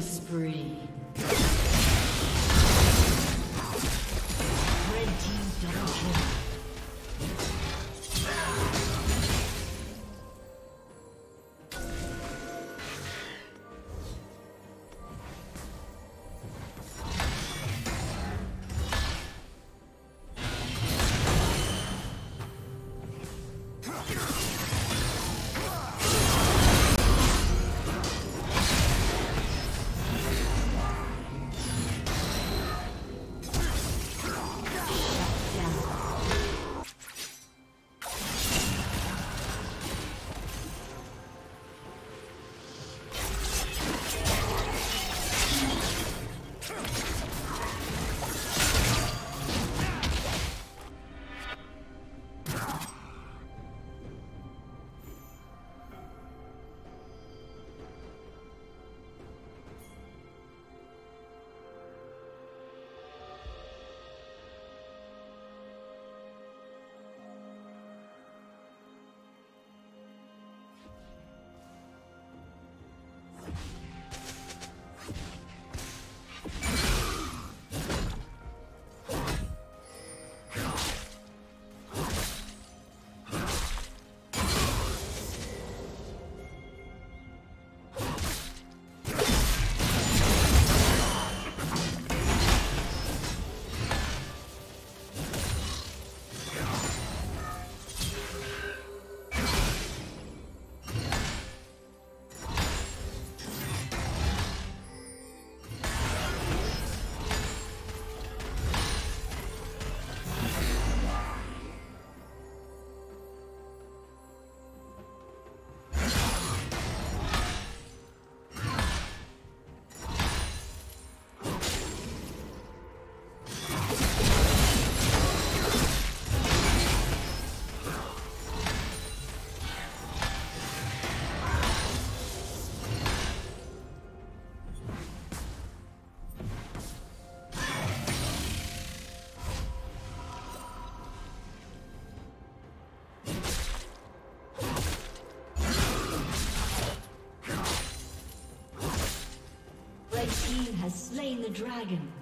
spree. Slain the dragon.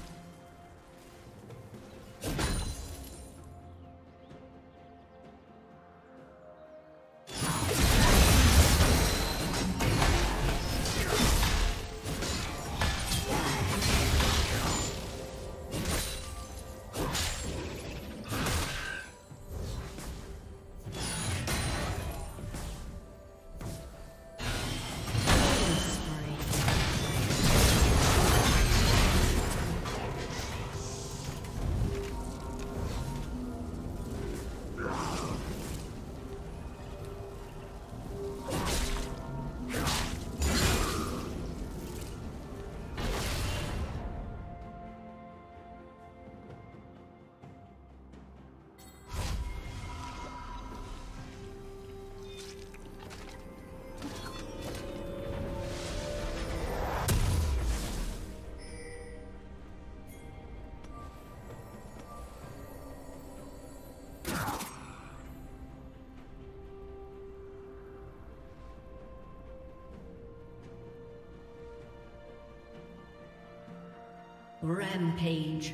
Rampage.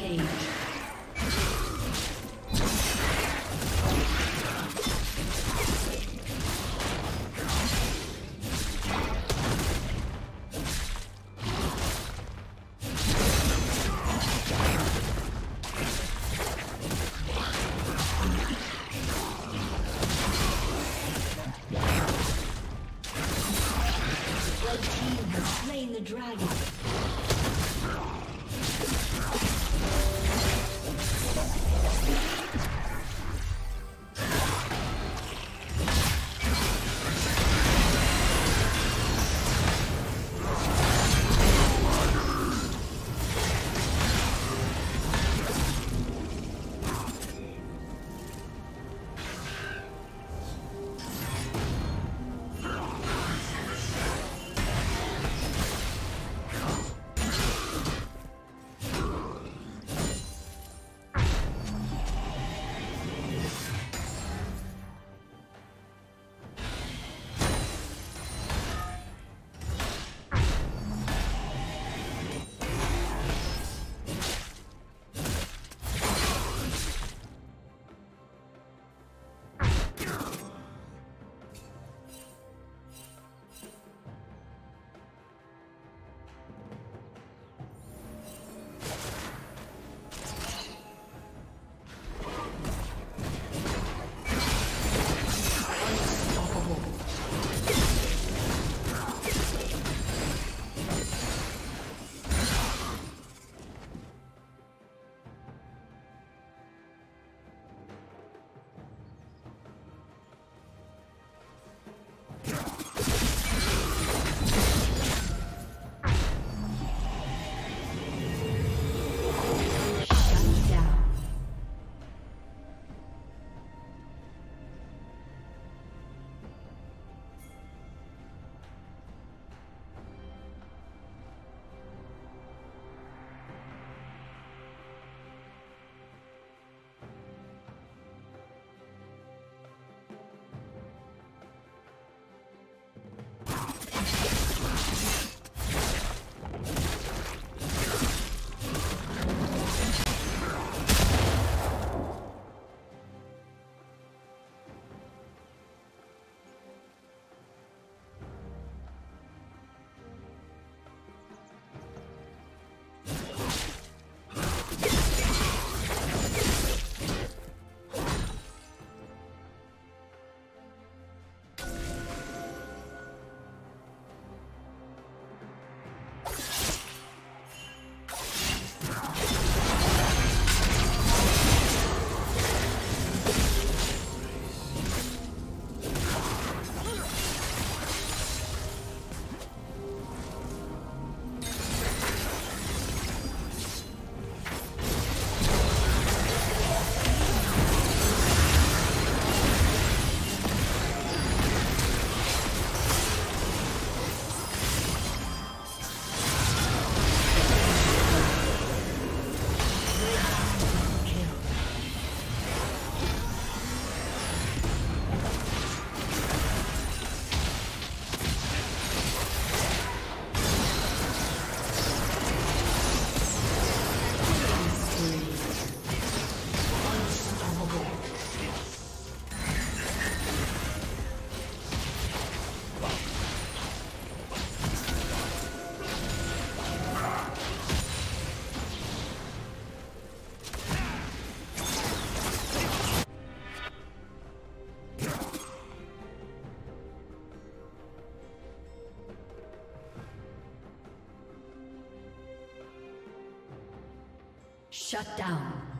Red team has slain dragon. Shut down.